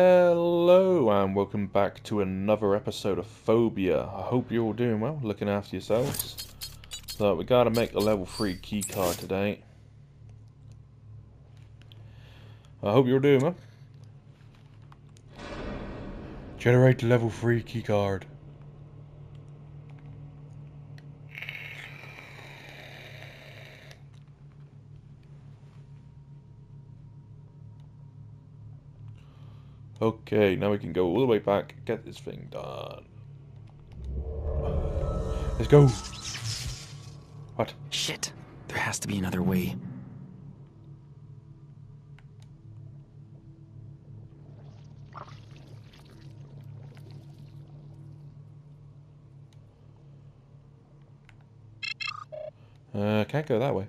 Hello and welcome back to another episode of Fobia. I hope you're all doing well, looking after yourselves. So we gotta make a level 3 keycard today. I hope you're doing well. Generate the level 3 keycard. Okay, now we can go all the way back, get this thing done. Let's go. What? Shit. There has to be another way. Uh, can't go that way.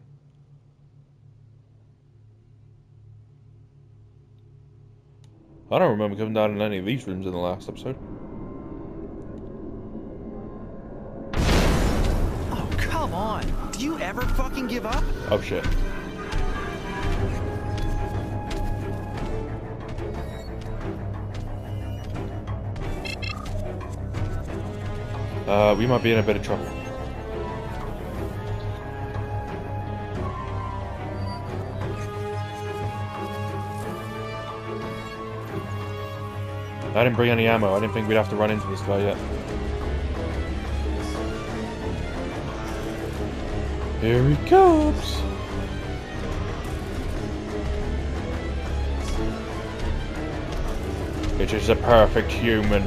I don't remember coming down in any of these rooms in the last episode. Oh, come on. Do you ever fucking give up? Oh shit. Uh, we might be in a bit of trouble. I didn't bring any ammo. I didn't think we'd have to run into this guy yet. Here he comes! It is a perfect human.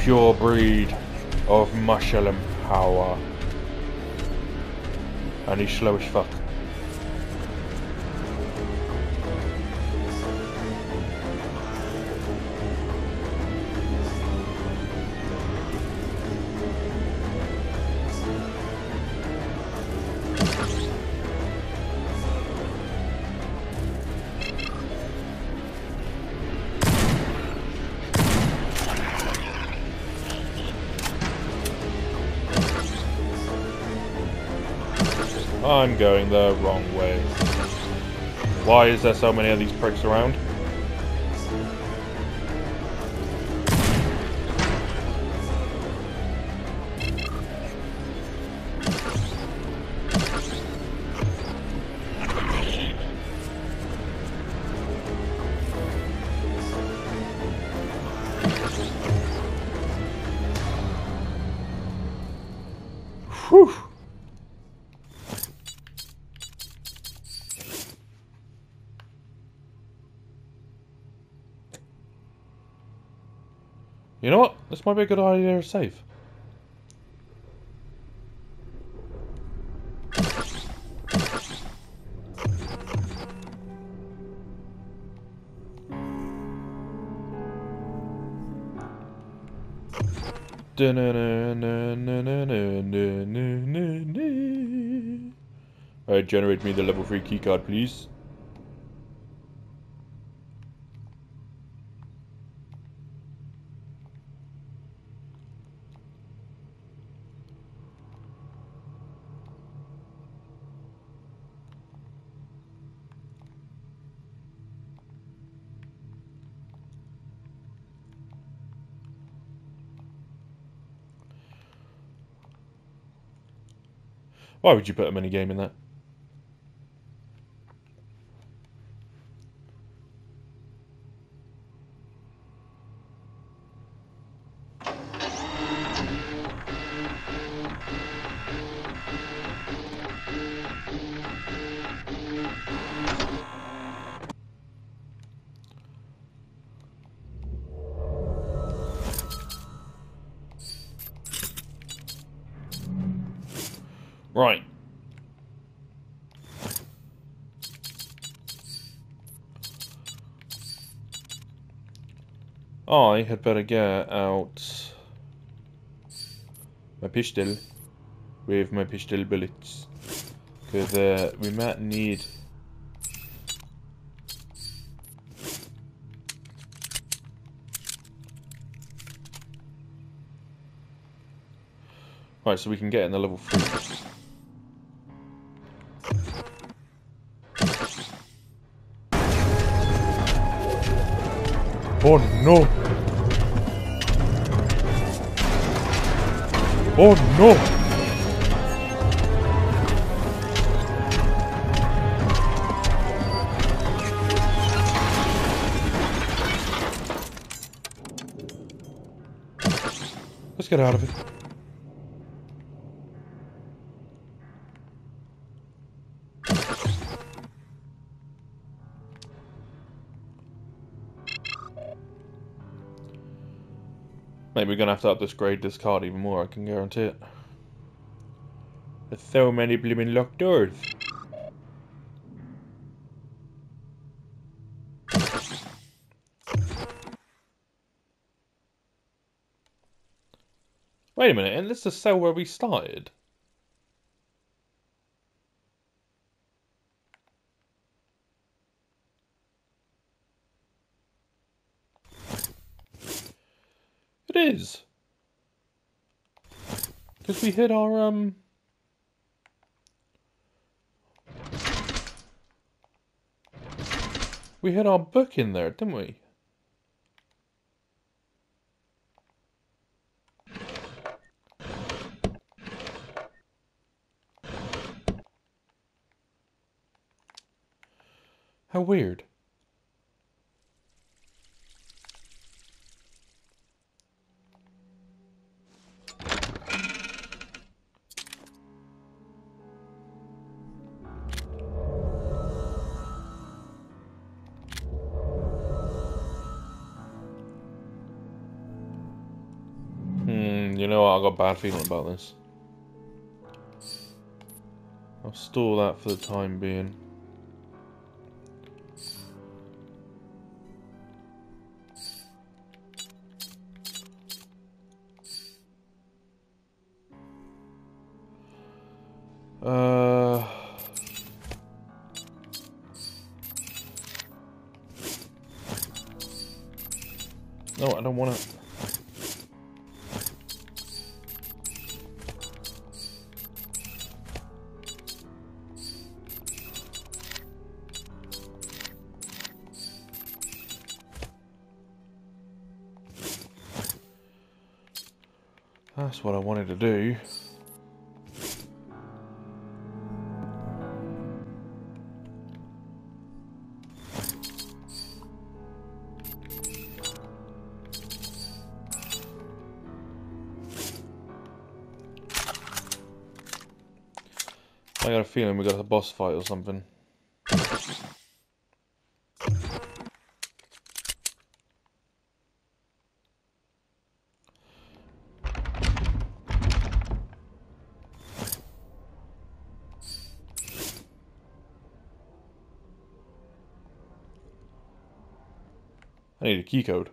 Pure breed of muscle power. And he's slow as fuck. I'm going the wrong way. Why is there so many of these pricks around? You know what? This might be a good idea to save. Alright, generate me the level 3 keycard, please. Why would you put a mini game in that? Had better get out my pistol with my pistol bullets. Because uh, we might need... Right, so we can get in the level 3. Oh no! Oh no! Let's get out of it. We're gonna have to upgrade this card even more, I can guarantee it. There's so many blooming locked doors. Wait a minute, and this is the cell where we started? Is. Because we hit our, um... We hit our book in there, didn't we? How weird. Got a bad feeling about this. I'll store that for the time being. Got a feeling we got a boss fight or something. I need a key code.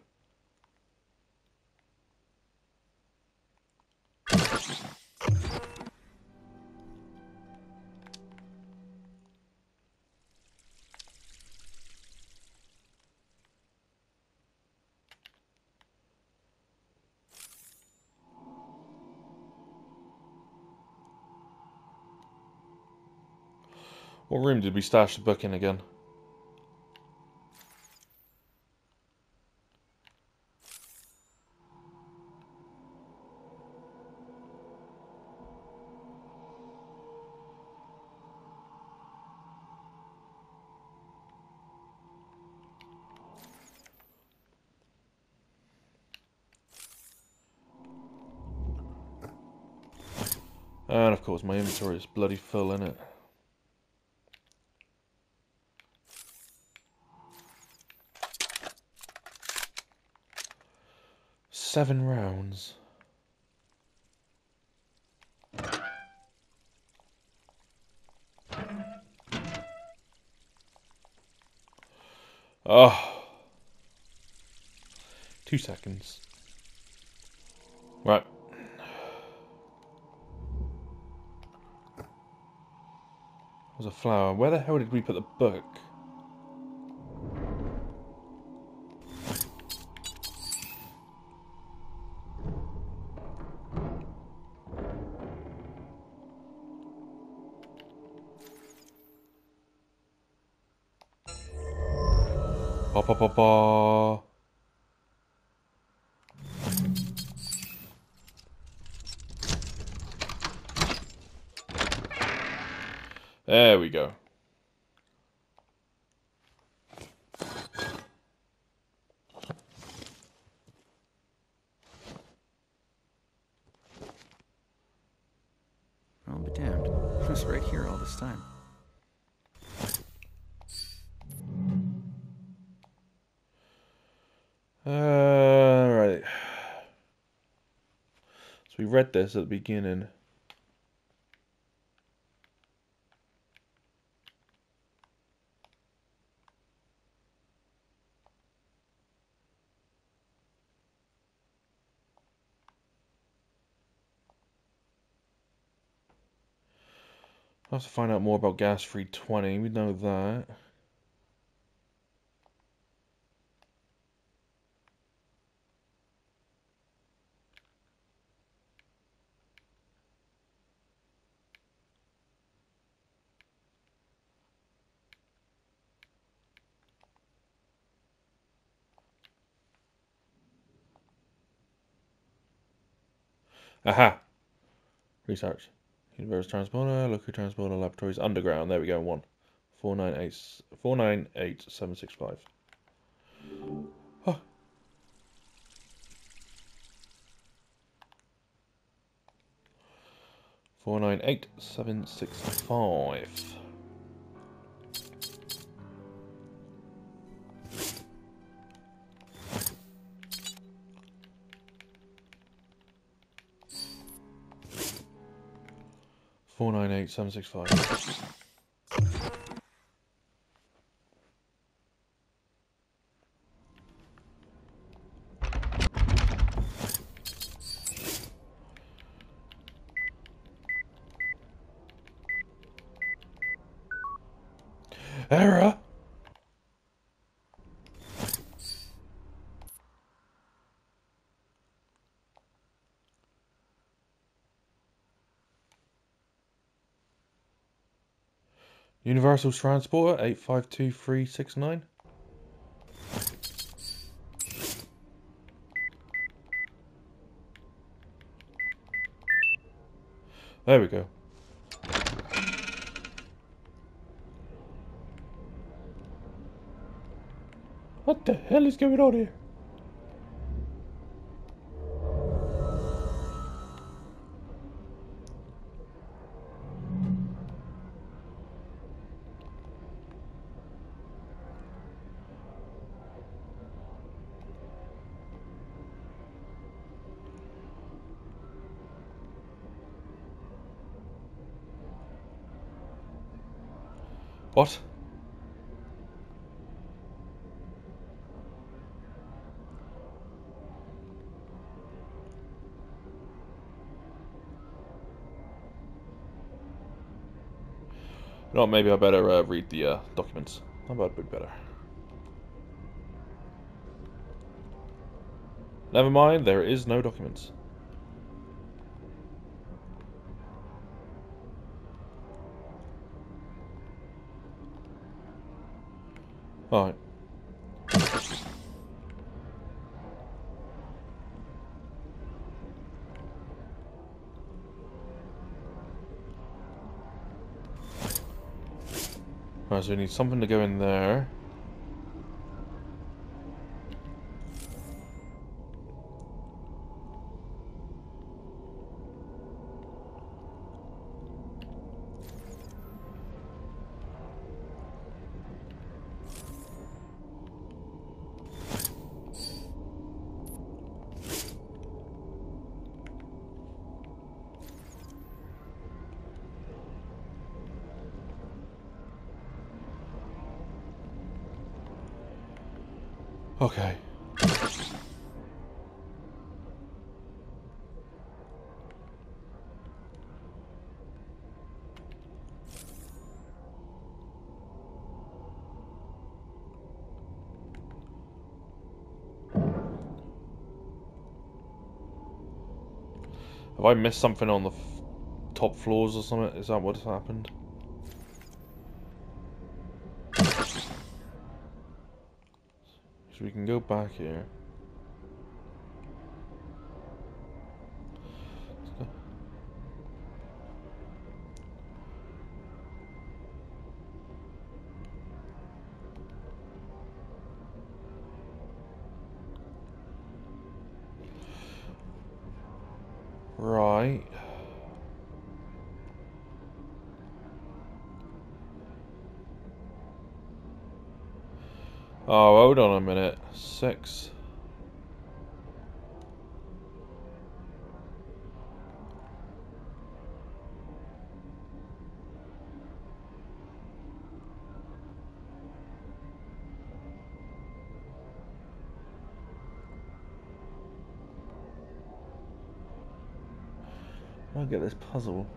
Room did we stash the book in again? And of course my inventory is bloody full in it. Seven rounds. Oh. Two seconds. Right. was a flower. Where the hell did we put the book? There we go. At the beginning. I have to find out more about Gas 320. We know that. Aha! Research. Universe Transporter, Local Transporter, Laboratories, Underground. There we go, one. 498, 498765. Oh. Four nine eight seven six five. 498765. Universal Transporter eight five two three six nine. There we go. What the hell is going on here? What? You know maybe I better uh, read the uh, documents. How about a bit better? Never mind, there is no documents. Alright. Alright, so we need something to go in there. Have I missed something on the top floors or something? Is that what's happened? So we can go back here. Oh, hold on a minute. Six. I'll get this puzzle.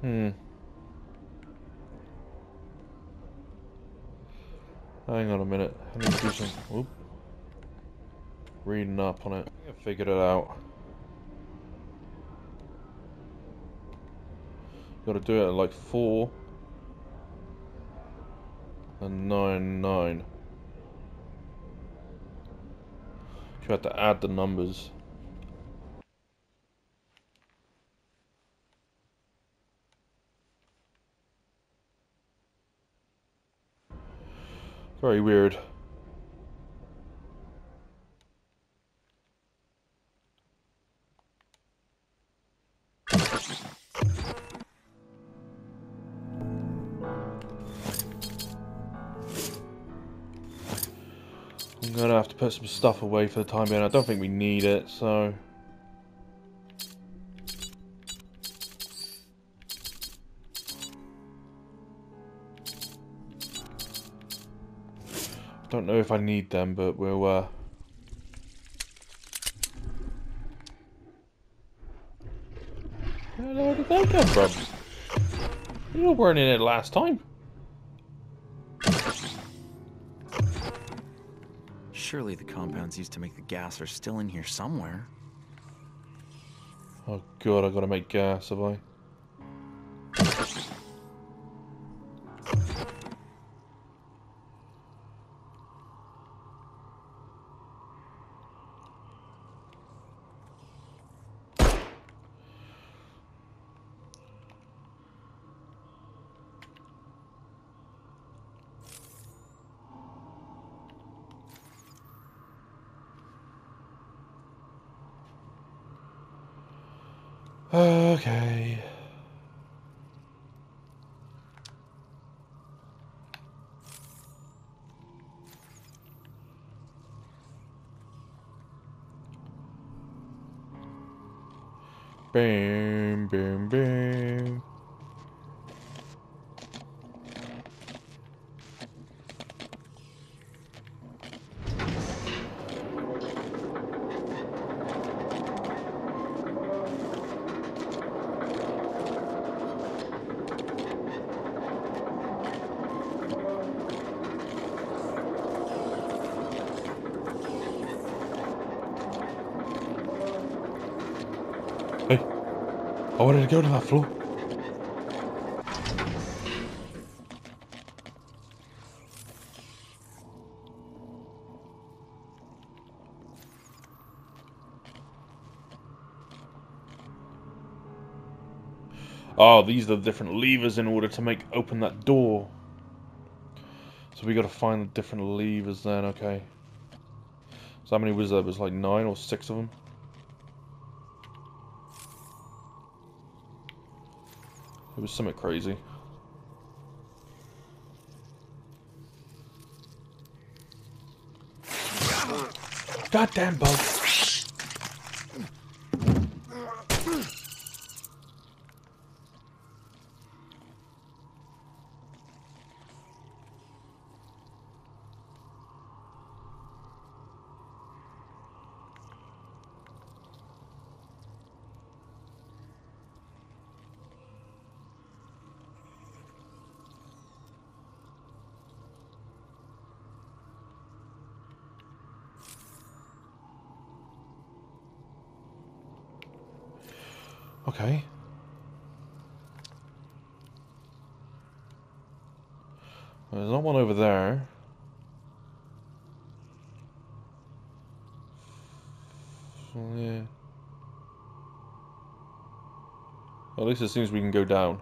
Hmm. Hang on a minute. I need to do some. Whoop. Up on it. I figured it out. Got to do it at like four and nine nine. You have to add the numbers. Very weird. I'm gonna have to put some stuff away for the time being. I don't think we need it, so... Don't know if I need them, but we'll, uh... Where did they come from? You weren't in it last time. Surely the compounds used to make the gas are still in here somewhere. Oh god, I gotta make gas, have I? Bam, bam, bam. Hey, I wanted to go to that floor. Oh, these are the different levers in order to make open that door. So we got to find the different levers then, okay. So how many was there? Was like nine or six of them? It was something crazy. Goddamn bug. Okay. There's not one over there. Yeah. At least it seems we can go down.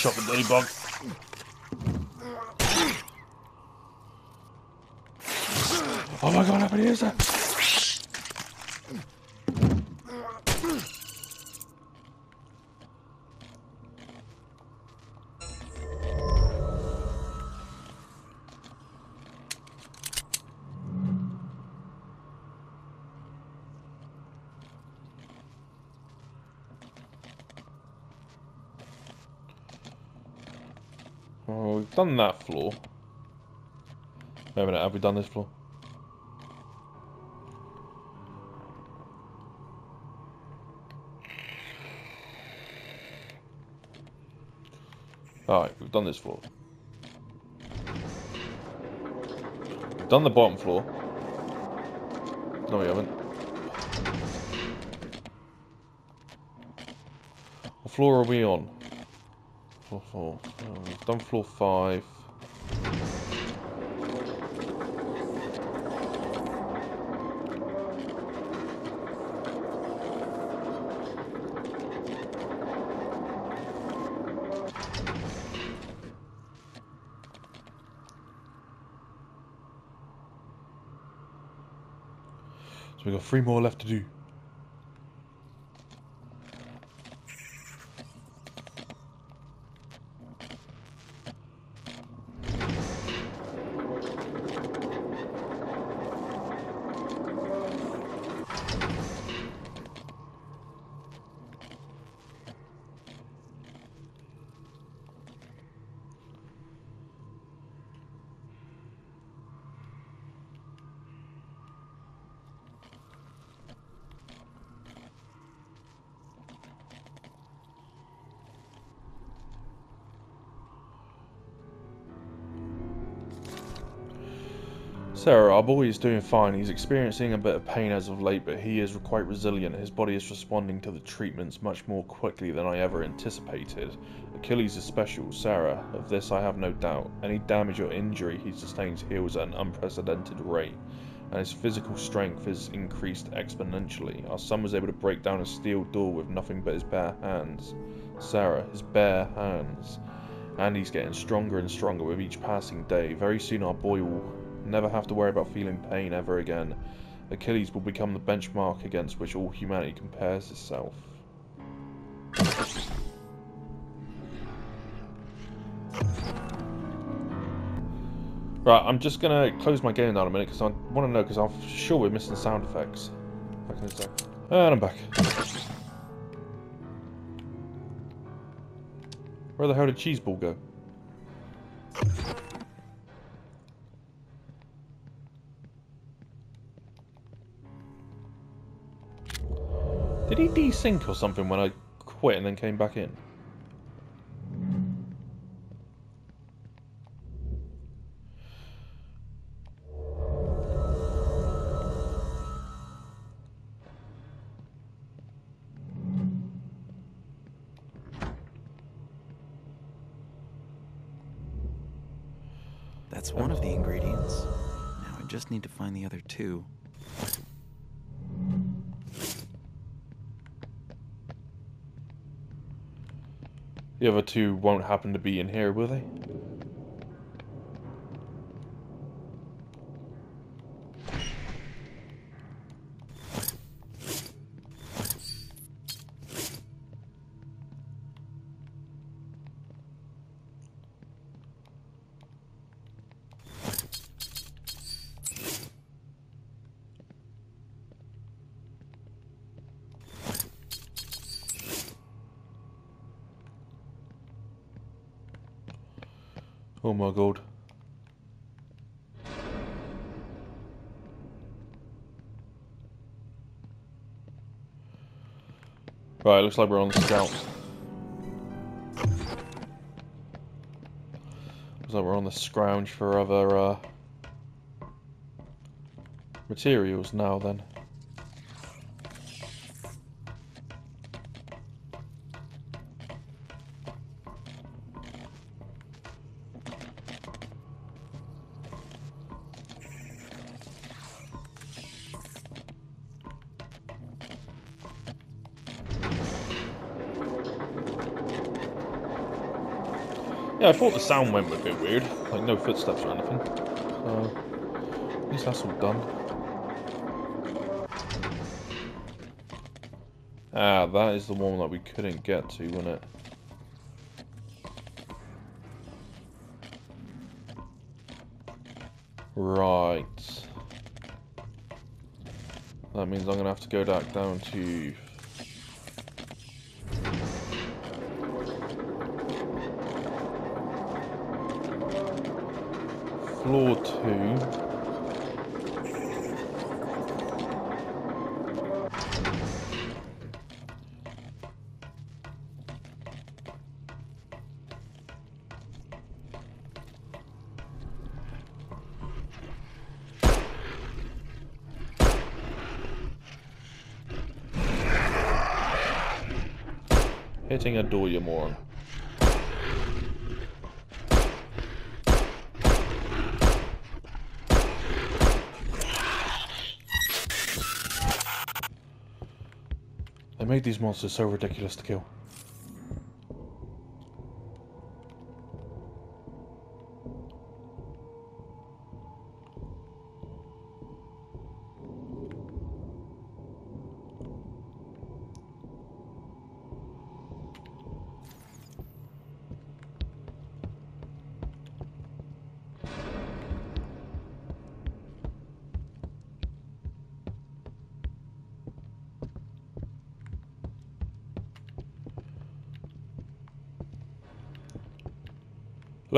Should at just shot done that floor. Wait a minute, have we done this floor? Alright, we've done this floor. We've done the bottom floor. No, we haven't. What floor are we on? Floor four. Oh, we've done floor five. So we've got three more left to do. Sarah, our boy is doing fine. He's experiencing a bit of pain as of late, but he is quite resilient. His body is responding to the treatments much more quickly than I ever anticipated. Achilles is special, Sarah. Of this I have no doubt. Any damage or injury he sustains heals at an unprecedented rate, and his physical strength is increased exponentially. Our son was able to break down a steel door with nothing but his bare hands. Sarah, his bare hands. And he's getting stronger and stronger with each passing day. Very soon our boy will never have to worry about feeling pain ever again. Achilles will become the benchmark against which all humanity compares itself. Right, I'm just gonna close my game down a minute because I want to know because I'm sure we're missing sound effects. Back in a sec. And I'm back. Where the hell did Cheeseball go? Did he desync or something when I quit and then came back in? That's one of the ingredients. Now I just need to find the other two. Other two won't happen to be in here, will they? Oh my god. Right, looks like we're on the scout. Looks like we're on the scrounge for other uh, materials now then. I thought the sound went a bit weird. Like no footsteps or anything. So, at least that's all done. Ah, that is the one that we couldn't get to, wasn't it? Right. That means I'm going to have to go back down to... Floor 2. Hitting a door, you moron. Made these monsters so ridiculous to kill.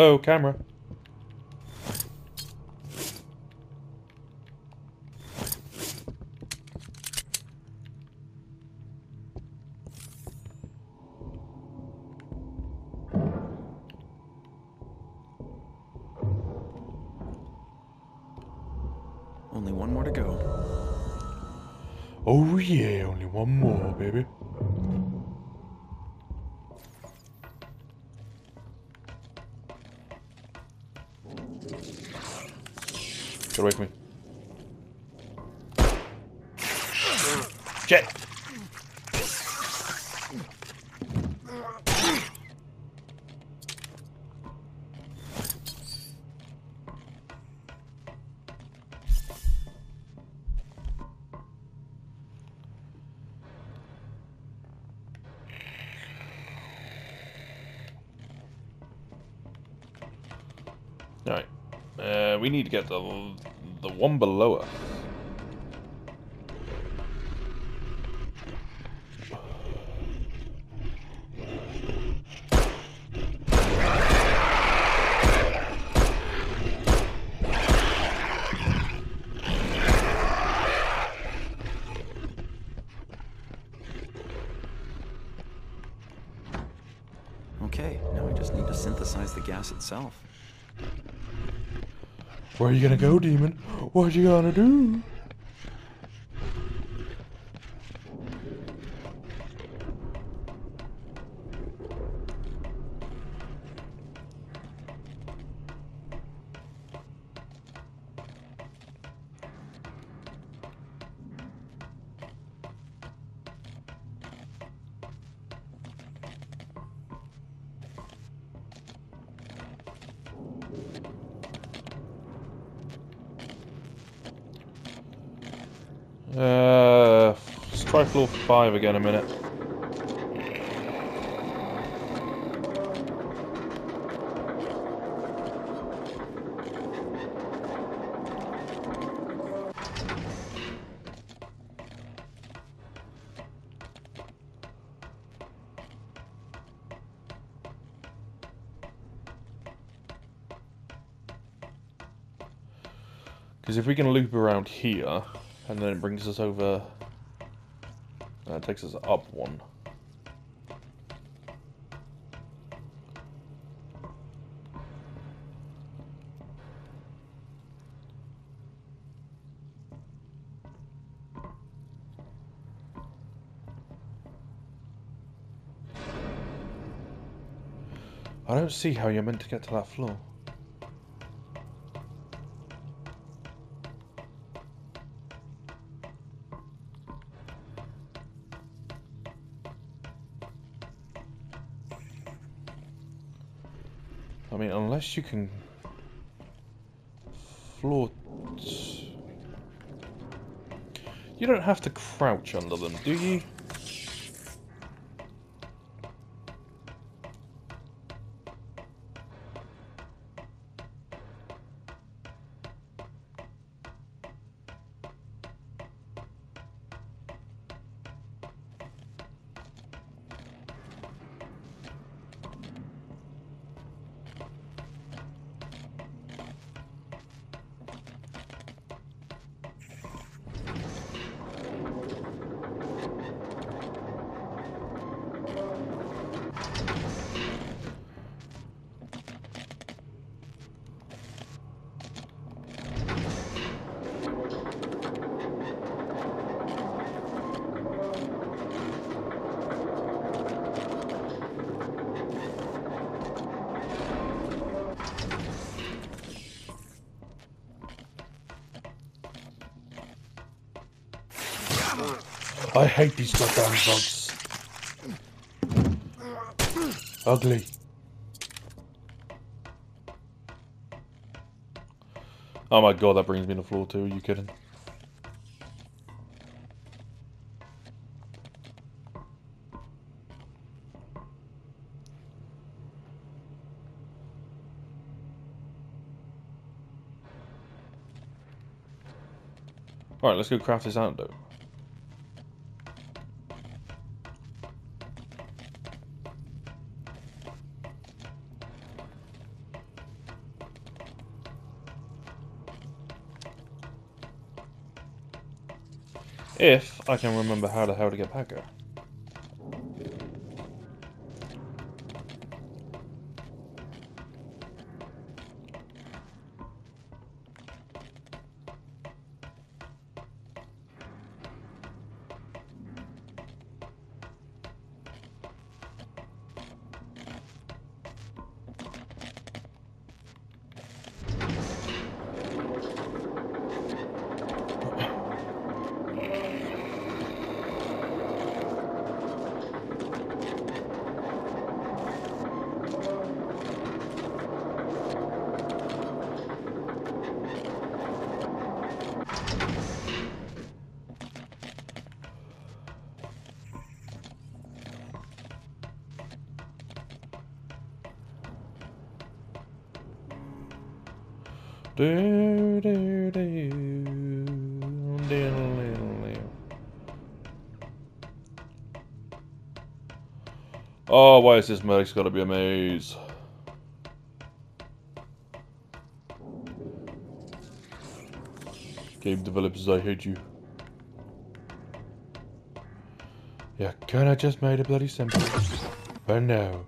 Hello, camera. Only one more to go. Oh yeah, only one more, baby. Away me. Shit! Alright. Uh, we need to get the one below us. Okay, now I just need to synthesize the gas itself. Where are you gonna go, demon? What you gonna do? Uh, try floor five again a minute. Because if we can loop around here, and then it brings us over, uh, it takes us up one. I don't see how you're meant to get to that floor. Unless you can float. You don't have to crouch under them, do you? I hate these goddamn bugs. Ugly. Oh my god, that brings me to the floor too, are you kidding? Alright, let's go craft this antidote. If I can remember how the hell to get back there. Why is this medic's gotta be a maze? Game developers, I hate you. Yeah, kinda just made it bloody simple. But no.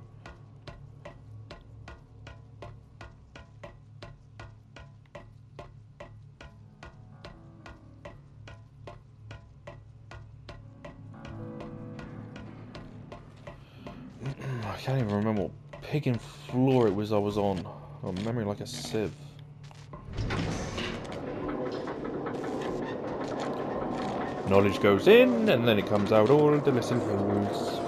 I can't even remember what pig and floor it was I was on. Oh, memory like a sieve. Knowledge goes in, and then it comes out all the missing holes.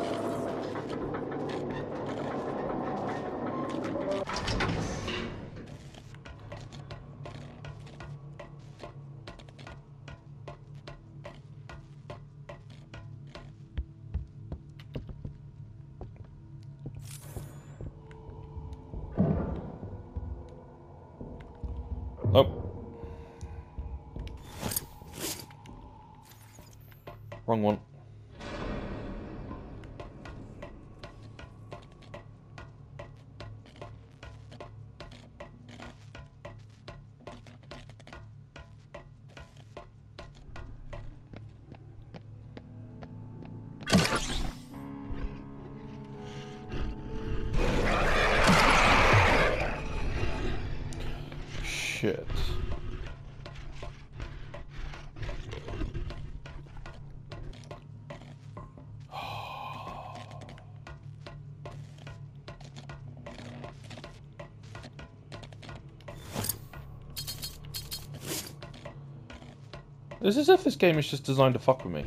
It's as if this game is just designed to fuck with me.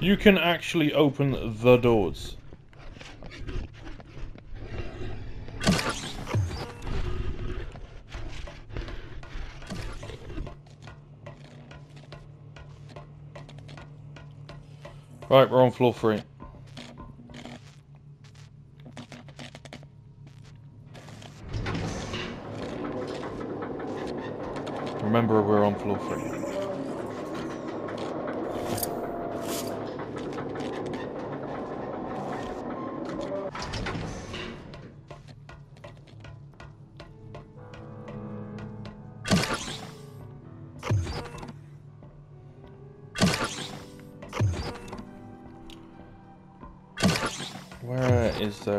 You can actually open the doors. Right, we're on floor three. Remember, we're on floor three.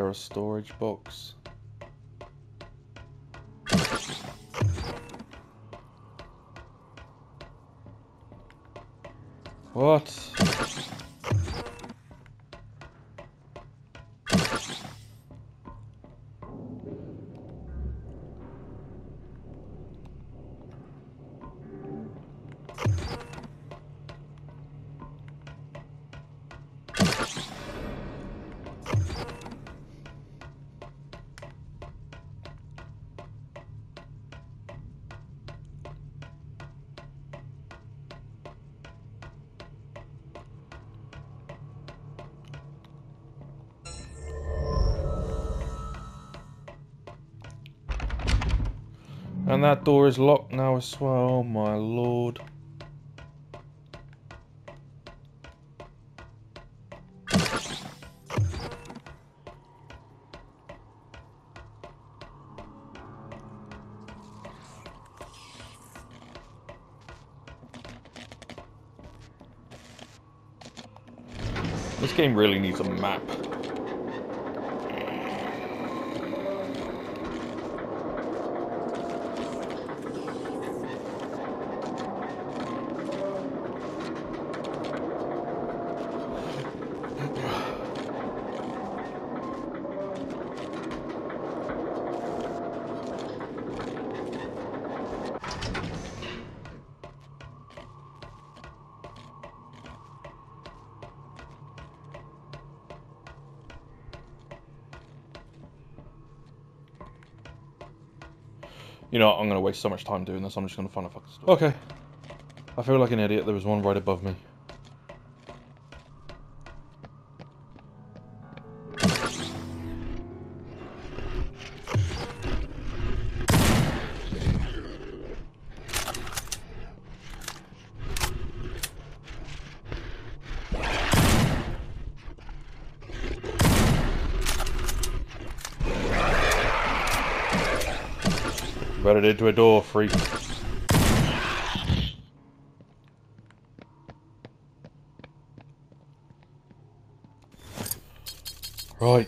A storage box? And that door is locked now as well, oh my lord. This game really needs a map. You know, I'm gonna waste so much time doing this. I'm just gonna find a fucking store. Okay. I feel like an idiot. There was one right above me. Into a door, freak. Right.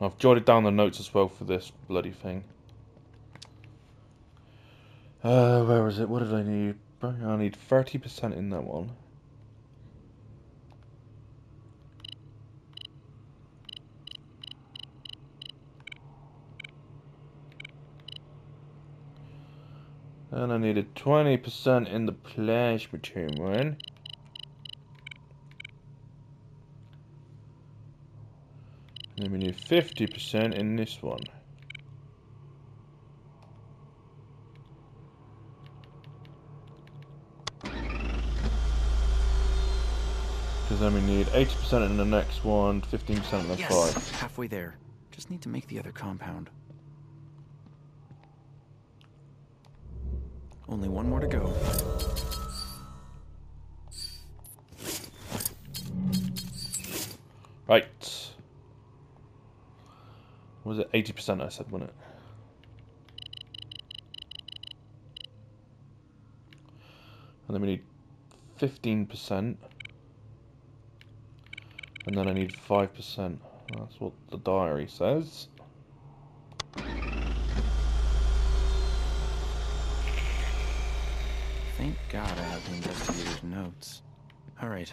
I've jotted down the notes as well for this bloody thing. Uh, where is it? What did I need? I need 30% in that one. And I needed 20% in the plasma between one. And then we need 50% in this one. Because then we need 80% in the next one, 15% in the yes, five. halfway there. Just need to make the other compound. Only one more to go. Right. Was it 80% I said, wasn't it? And then we need 15%. And then I need 5%. That's what the diary says. God I have the investigator's notes. Alright,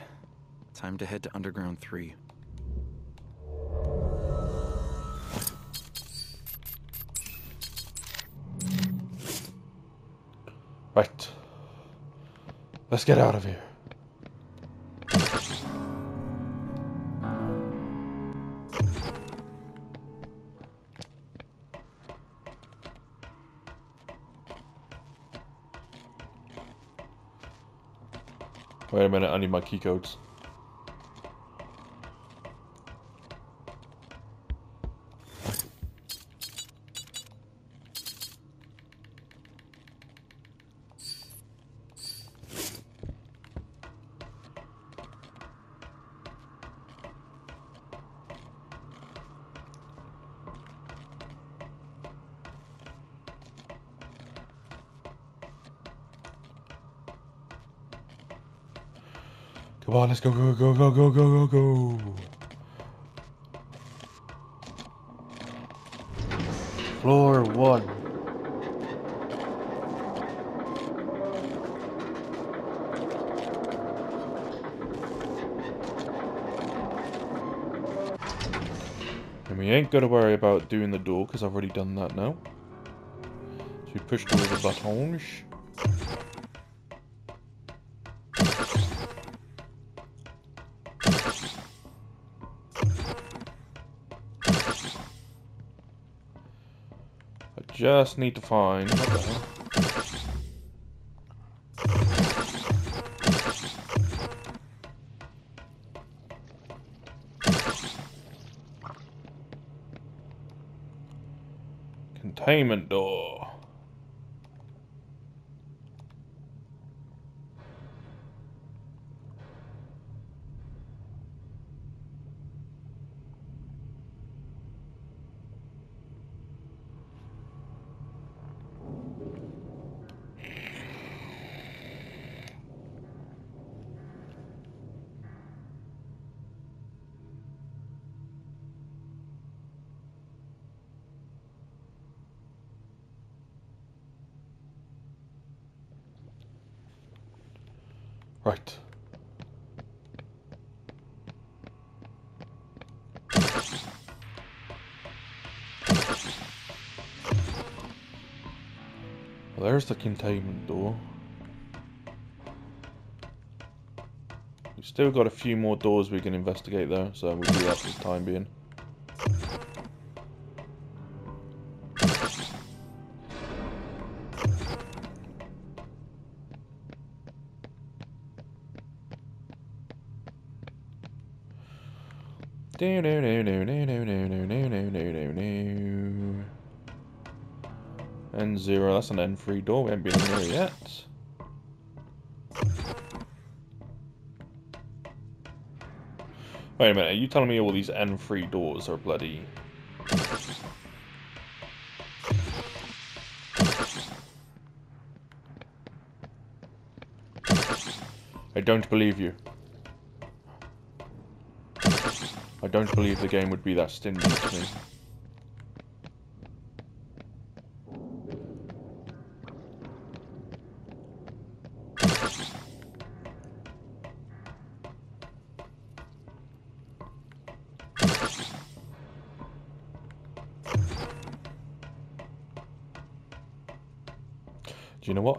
time to head to Underground 3. Right. Let's get out of here. Minute, I need my keycodes. Come on, let's go, go, go, go, go, go, go, go. Floor one. And we ain't gotta worry about doing the door, because I've already done that now. So we pushed all the buttons. Just need to find... Containment door. There's the containment door. We've still got a few more doors we can investigate though, so we'll do that for the time being. That's an N three door. We haven't been in there yet. Wait a minute, are you telling me all these N three doors are bloody? I don't believe you. I don't believe the game would be that stingy to me.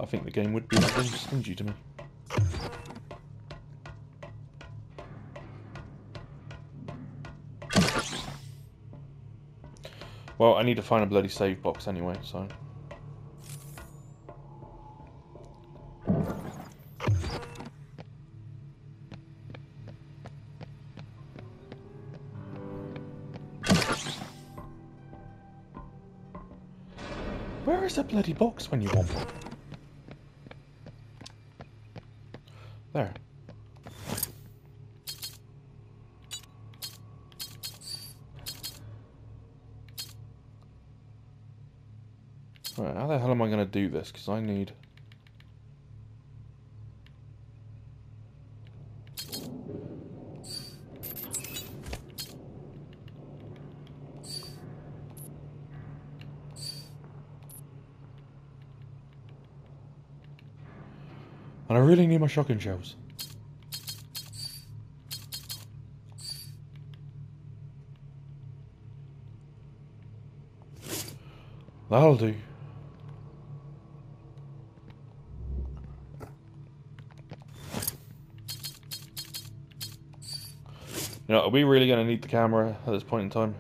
I think the game would be stingy to me. Well, I need to find a bloody save box anyway, so... Where is the bloody box when you want one? This? Because I need... And I really need my shotgun shells. That'll do. You know, are we really going to need the camera at this point in time?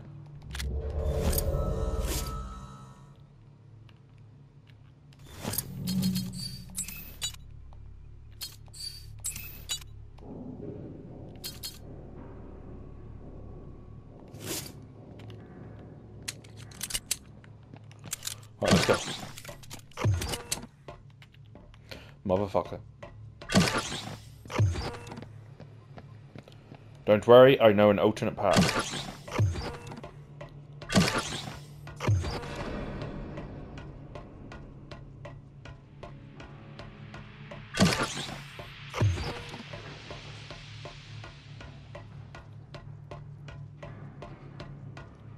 Let's go. Motherfucker. Don't worry, I know an alternate path.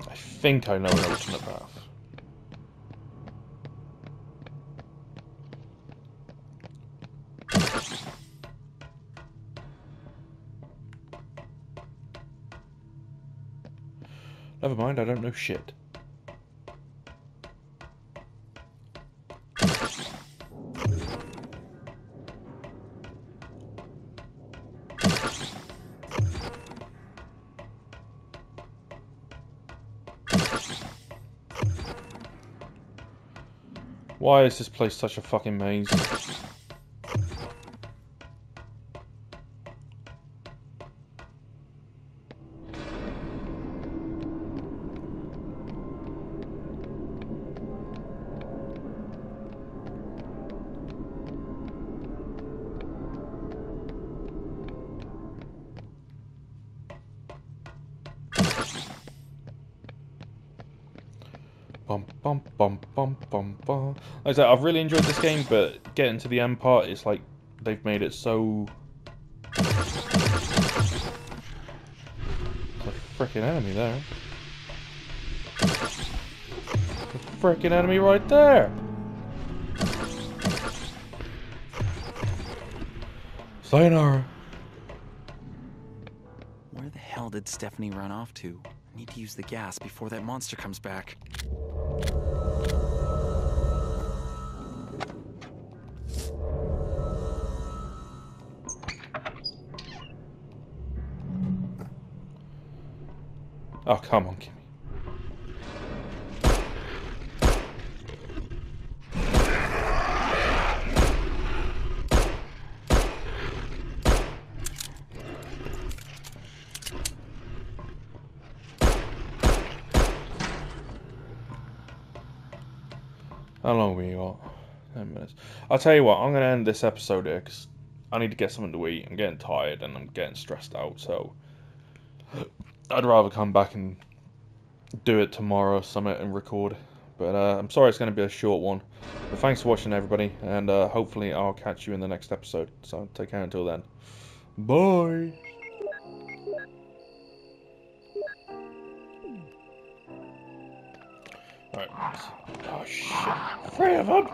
I think I know an alternate path. Never mind, I don't know shit. Why is this place such a fucking maze? Like I said, I've really enjoyed this game, but getting to the end part, it's like they've made it so. Freaking enemy there. Freaking enemy right there. Sayonara. Where the hell did Stephanie run off to? I need to use the gas before that monster comes back. Oh, come on, Kimmy. How long we got? Ten minutes. I'll tell you what. I'm gonna end this episode here because I need to get something to eat. I'm getting tired and I'm getting stressed out. So I'd rather come back and do it tomorrow, summit and record. But uh, I'm sorry it's going to be a short one. But thanks for watching, everybody, and uh, hopefully I'll catch you in the next episode. So take care until then. Bye. Alright. Oh shit. Three of them.